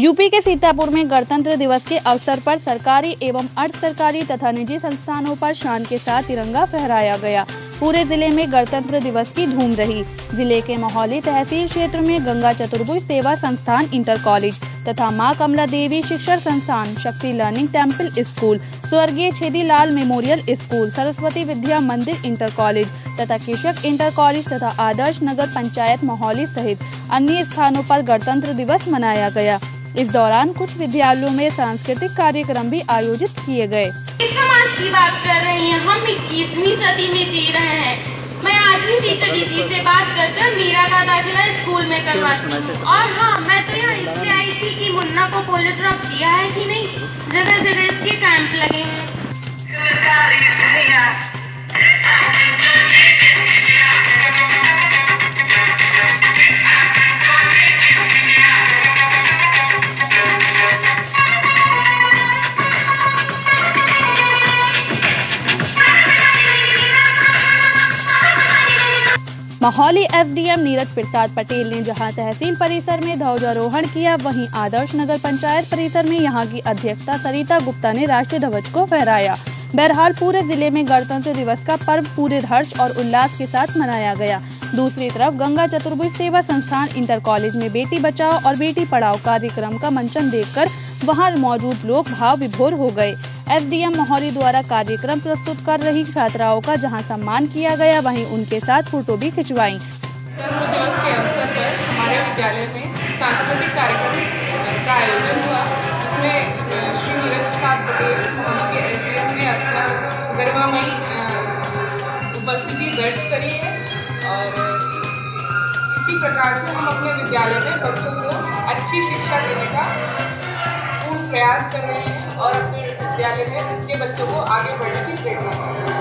UP के सीतापुर में गणतंत्र दिवस के अवसर पर सरकारी एवं अर्ध सरकारी तथा निजी संस्थानों पर शान के साथ तिरंगा फहराया गया। पूरे ज़िले में गणतंत्र दिवस की धूम रही। ज़िले के मोहली तहसील क्षेत्र में गंगा चतुर्भुज सेवा संस्थान इंटर कॉलेज तथा माँ कमला देवी शिक्षण संस्थान शक्ति लर्निंग टेंपल स्कूल, स्वर्गीय Chhedi memorial school, Saraswati Vidya Mandir inter college तथा कृषक इंटर कॉलेज तथा आदर्श नगर पंचायत मोहली सहित अन्य स्थानों पर गणतंत्र दिवस मनाया गया। इस दौरान कुछ विद्यालयों में सांस्कृतिक कार्यक्रम भी आयोजित किए गए। समाज की बात कर रहे हैं। हम इक्कीसवीं सदी में जी रहे हैं। मैं आज ही टीचर दीदी से बात करते कर मीरा का दाखिला स्कूल में करवाती हूँ। और हाँ मैं तो यहाँ आई थी की मुन्ना को पोलियो ड्रॉप दिया है कि नहीं? जगह जगह इसके कैंप लगे हैं। महोली एसडीएम नीरज प्रसाद पटेल ने जहाँ तहसील परिसर में ध्वजारोहण किया, वहीं आदर्श नगर पंचायत परिसर में यहाँ की अध्यक्षता सरिता गुप्ता ने राष्ट्रीय ध्वज को फहराया। बहरहाल, पूरे ज़िले में गणतंत्र दिवस का पर्व पूरे हर्ष और उल्लास के साथ मनाया गया। दूसरी तरफ़, गंगा चतुर्भुज सेवा संस्थान इंटर कॉलेज में बेटी बचाओ और बेटी पढ़ाओ कार्यक्रम का मंचन देखकर वहाँ मौजूद लोग भाव विभोर हो गए। एसडीएम मोहरी द्वारा कार्यक्रम प्रस्तुत कर रही छात्राओं का जहाँ सम्मान किया गया, वहीं उनके साथ फ़ोटो भी खिंचवाई। दिवस के अवसर पर हमारे विद्यालय में सांस्कृतिक कार्यक्रम का आयोजन हुआ, जिसमें श्री नीरज प्रसाद पटेल एस ने अपना उपस्थिति दर्ज करी है और इसी प्रकार से हम अपने विद्यालय में बच्चों को अच्छी शिक्षा देने का पूर्ण प्रयास कर रहे हैं और अपने विद्यालय में उनके बच्चों को आगे बढ़ने की प्रेरणा